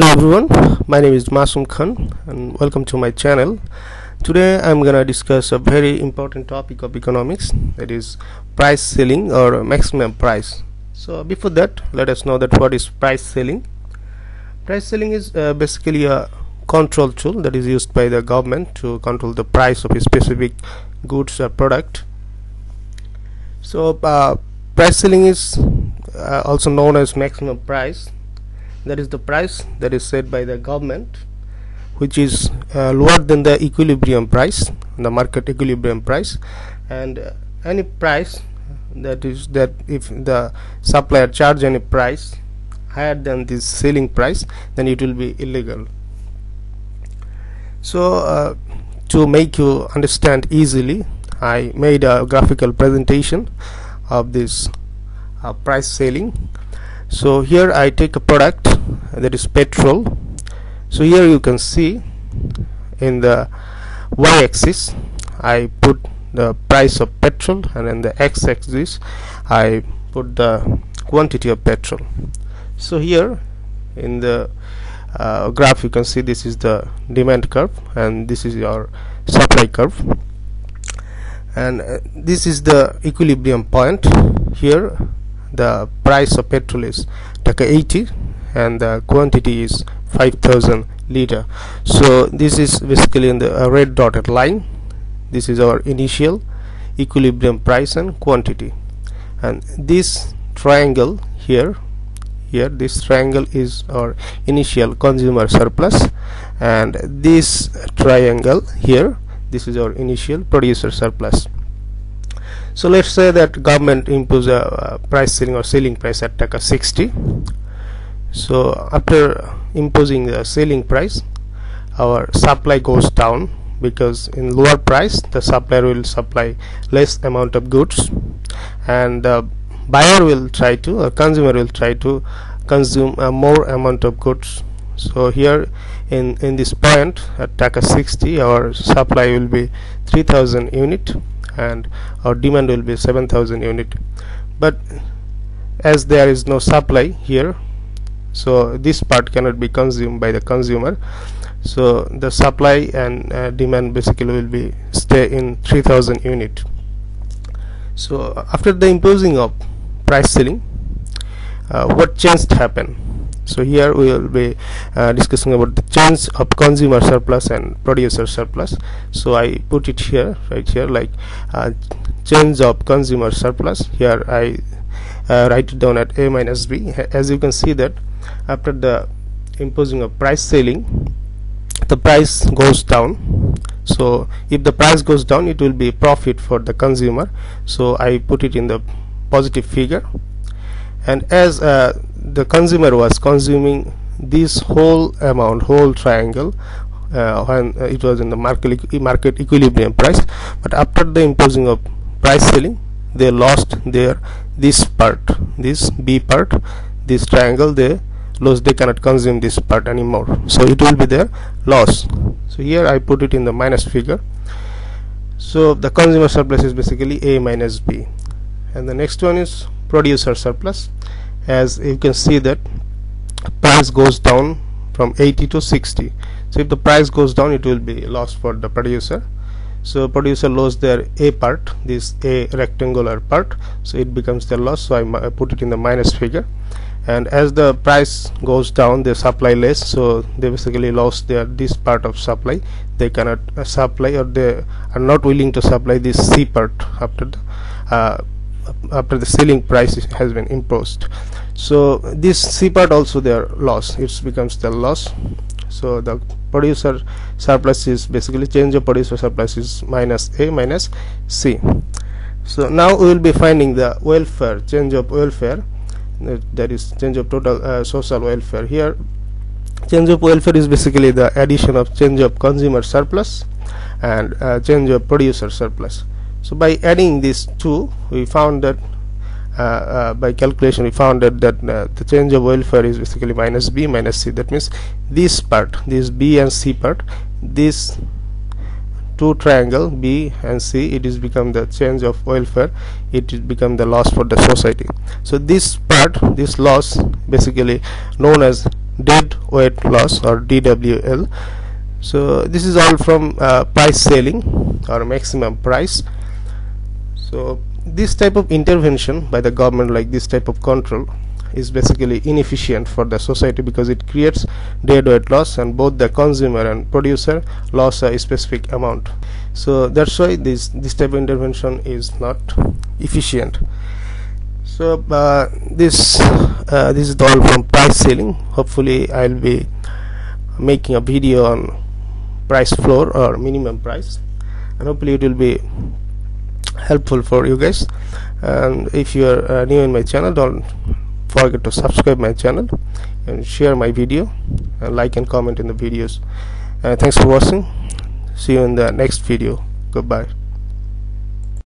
hello everyone. My name is Masum Khan and welcome to my channel. Today I'm gonna discuss a very important topic of economics that is price ceiling or maximum price. So before that let us know that what is price ceiling price ceiling is uh, basically a control tool that is used by the government to control the price of a specific goods or product. So uh, price ceiling is uh, also known as maximum price that is the price that is set by the government which is uh, lower than the equilibrium price the market equilibrium price. And uh, any price that is that if the supplier charge any price higher than this ceiling price then it will be illegal. So uh, to make you understand easily I made a graphical presentation of this uh, price ceiling so here I take a product that is petrol. So here you can see in the y-axis I put the price of petrol and in the x-axis I put the quantity of petrol. So here in the uh, graph you can see this is the demand curve and this is your supply curve. And uh, this is the equilibrium point. Here the price of petrol is taka 80 and the quantity is 5000 liter. So this is basically in the uh, red dotted line. This is our initial equilibrium price and quantity. And this triangle here here this triangle is our initial consumer surplus. And this triangle here this is our initial producer surplus. So let's say that government impose a, price ceiling or ceiling price at taka 60 so after imposing the ceiling price our supply goes down because in lower price the supplier will supply less amount of goods and the buyer will try to or consumer will try to consume a more amount of goods. So here in in this point at taka 60 our supply will be 3000 unit and our demand will be 7000 unit. But as there is no supply here so this part cannot be consumed by the consumer. So the supply and uh, demand basically will be stay in 3000 unit. So after the imposing of price ceiling uh, what changed happen? So here we will be uh, discussing about the change of consumer surplus and producer surplus. So I put it here right here like uh, change of consumer surplus. Here I write it down at a minus b. As you can see that after the imposing of price ceiling the price goes down. So if the price goes down it will be profit for the consumer. So I put it in the positive figure. And as uh, the consumer was consuming this whole amount whole triangle uh, when uh, it was in the market, market equilibrium price but after the imposing of price ceiling they lost their this part this B part this triangle they lost they cannot consume this part anymore. So it will be their loss. So here I put it in the minus figure. So the consumer surplus is basically A minus B. And the next one is producer surplus. As you can see that price goes down from 80 to 60 so if the price goes down it will be lost for the producer so producer lost their a part this a rectangular part. So it becomes their loss. So I, put it in the minus figure. And as the price goes down they supply less. So they basically lost their this part of supply. They cannot uh, supply or they are not willing to supply this C part after the uh, after the ceiling price has been imposed. So this C part also their loss. It becomes the loss so the producer surplus is basically change of producer surplus is minus A minus C. So now we will be finding the welfare change of welfare. That is change of total uh, social welfare here. Change of welfare is basically the addition of change of consumer surplus and uh, change of producer surplus. So by adding these two we found that uh, uh, by calculation we found that, that uh, the change of welfare is basically minus b minus c. That means this part this b and c part this two triangle b and c it is become the change of welfare. It is become the loss for the society. So this part this loss basically known as dead weight loss or DWL so this is all from uh, price ceiling or maximum price. So this type of intervention by the government like this type of control is basically inefficient for the society because it creates dead weight loss and both the consumer and producer loss a specific amount. So that's why this this type of intervention is not efficient. So uh, this uh, this is all from price ceiling. Hopefully I'll be making a video on price floor or minimum price and hopefully it will be helpful for you guys. And if you are uh, new in my channel don't forget to subscribe my channel and share my video. And like and comment in the videos. Uh, thanks for watching. See you in the next video. Goodbye